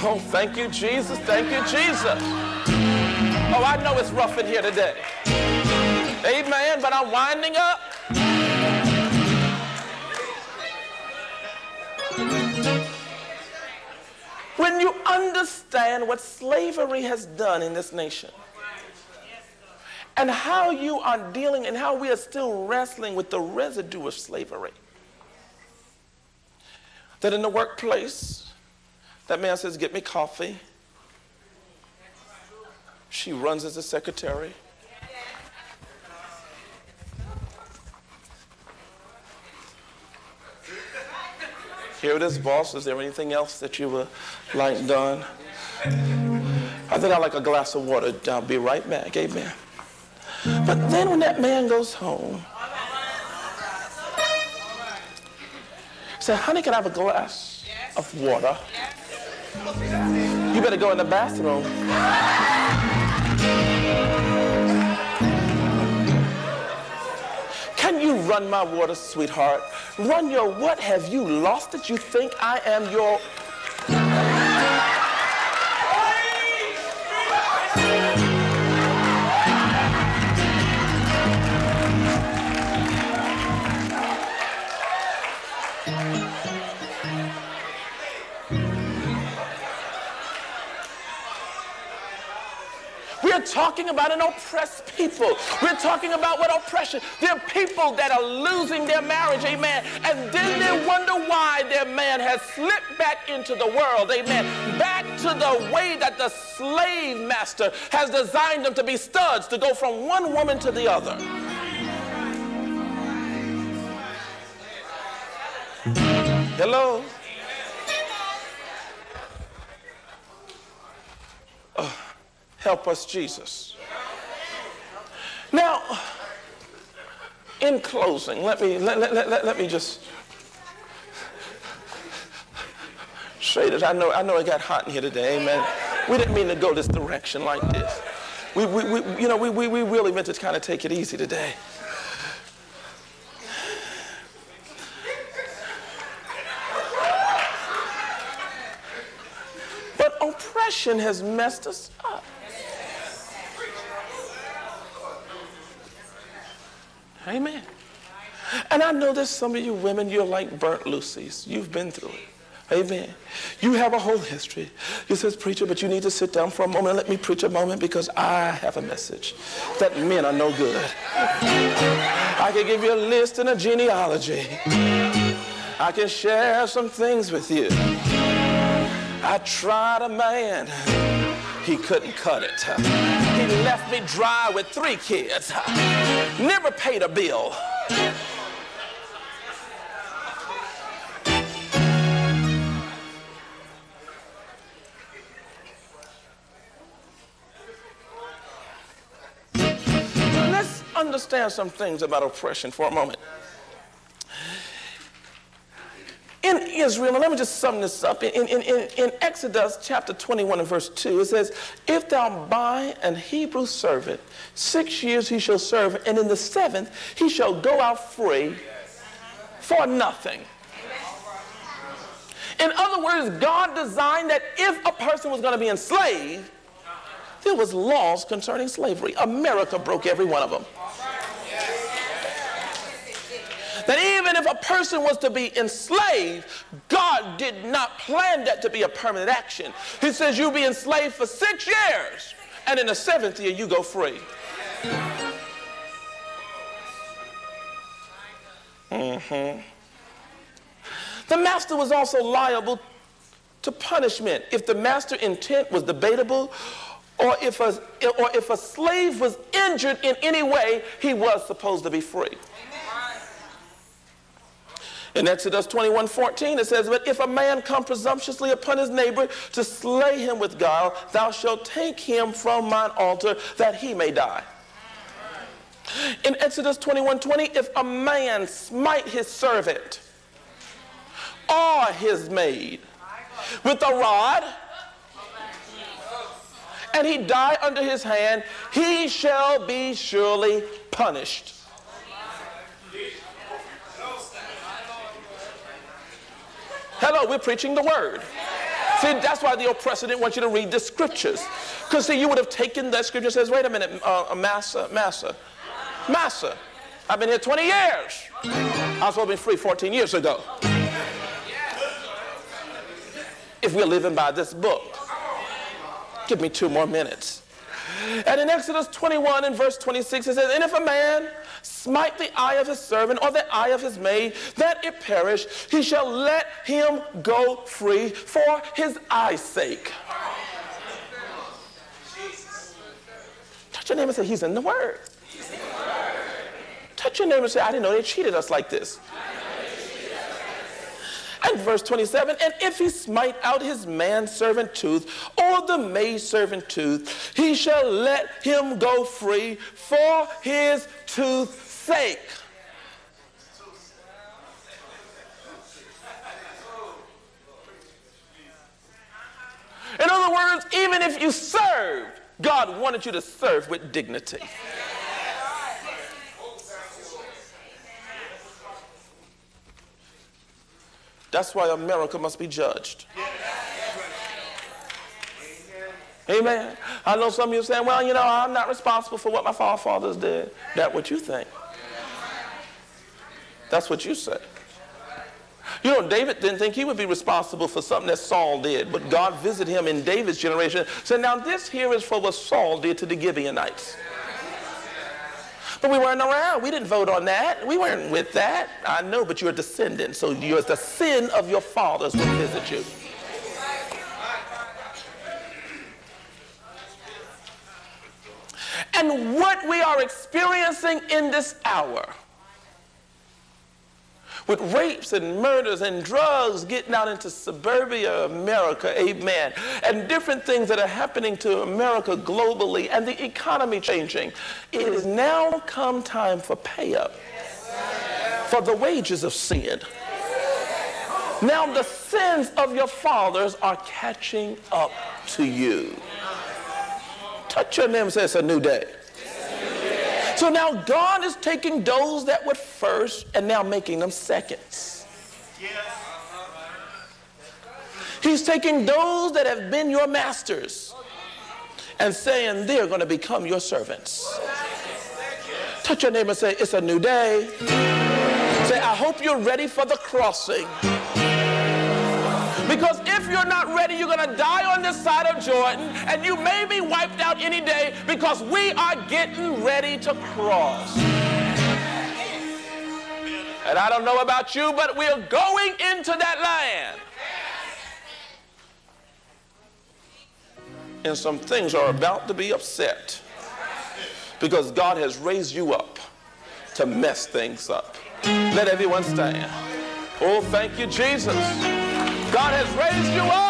Oh, thank you, Jesus. Thank you, Jesus. Oh, I know it's rough in here today. Amen. But I'm winding up. When you understand what slavery has done in this nation and how you are dealing and how we are still wrestling with the residue of slavery, that in the workplace, that man says, Get me coffee. She runs as a secretary. Here it is, boss. Is there anything else that you would like done? I think I'd like a glass of water. I'll be right back. Amen. But then when that man goes home, say, honey, can I have a glass of water? You better go in the bathroom. Can you run my water, sweetheart? Run your what? Have you lost it? You think I am your We're talking about an oppressed people. We're talking about what oppression. There are people that are losing their marriage, amen. And then they wonder why their man has slipped back into the world, amen. Back to the way that the slave master has designed them to be studs, to go from one woman to the other. Hello? Help us, Jesus. Now, in closing, let me, let, let, let, let me just say that I know, I know it got hot in here today, amen. We didn't mean to go this direction like this. We, we, we you know, we, we, we really meant to kind of take it easy today. But oppression has messed us up. Amen. And I know there's some of you women, you're like burnt Lucy's. You've been through it. Amen. You have a whole history. You says, preacher, but you need to sit down for a moment and let me preach a moment because I have a message that men are no good. I can give you a list and a genealogy. I can share some things with you. I tried a man. He couldn't cut it. He left me dry with three kids. Never paid a bill. Let's understand some things about oppression for a moment. In Israel, and let me just sum this up. In, in, in, in Exodus chapter 21 and verse 2, it says, If thou buy an Hebrew servant, six years he shall serve, and in the seventh he shall go out free for nothing. In other words, God designed that if a person was going to be enslaved, there was laws concerning slavery. America broke every one of them. Person was to be enslaved, God did not plan that to be a permanent action. He says you'll be enslaved for six years, and in the seventh year you go free. Mm-hmm. The master was also liable to punishment if the master intent was debatable or if a, or if a slave was injured in any way, he was supposed to be free. In Exodus 21 14, it says, But if a man come presumptuously upon his neighbor to slay him with guile, thou shalt take him from mine altar that he may die. In Exodus 21 20, if a man smite his servant or his maid with a rod, and he die under his hand, he shall be surely punished. Hello, we're preaching the word. See, that's why the oppressor didn't want you to read the scriptures. Because, see, you would have taken that scripture and says, wait a minute, uh, Massa, Massa, Massa, I've been here 20 years. I was supposed to be free 14 years ago. If we're living by this book. Give me two more minutes. And in Exodus 21 and verse 26, it says, And if a man smite the eye of his servant or the eye of his maid, that it perish, he shall let him go free for his eye's sake. Touch your name and say, He's in the Word. Touch your name and say, I didn't know they cheated us like this. And verse 27, and if he smite out his manservant tooth or the maidservant tooth, he shall let him go free for his tooth's sake. In other words, even if you served, God wanted you to serve with dignity. That's why America must be judged. Amen. I know some of you saying, well, you know, I'm not responsible for what my forefathers did. That's what you think. That's what you say. You know, David didn't think he would be responsible for something that Saul did, but God visited him in David's generation. Said, now this here is for what Saul did to the Gibeonites. But we weren't around. We didn't vote on that. We weren't with that. I know, but you're a descendant, so you're, the sin of your fathers will visit you. And what we are experiencing in this hour with rapes and murders and drugs getting out into suburbia America, amen, and different things that are happening to America globally and the economy changing, it is now come time for pay up for the wages of sin. Now the sins of your fathers are catching up to you. Touch your name and say it's a new day. So now God is taking those that were first and now making them seconds. He's taking those that have been your masters and saying they're going to become your servants. Touch your neighbor and say, It's a new day. Say, I hope you're ready for the crossing. Because you're not ready, you're going to die on this side of Jordan, and you may be wiped out any day because we are getting ready to cross. And I don't know about you, but we're going into that land. And some things are about to be upset because God has raised you up to mess things up. Let everyone stand. Oh, thank you, Jesus. God has raised you up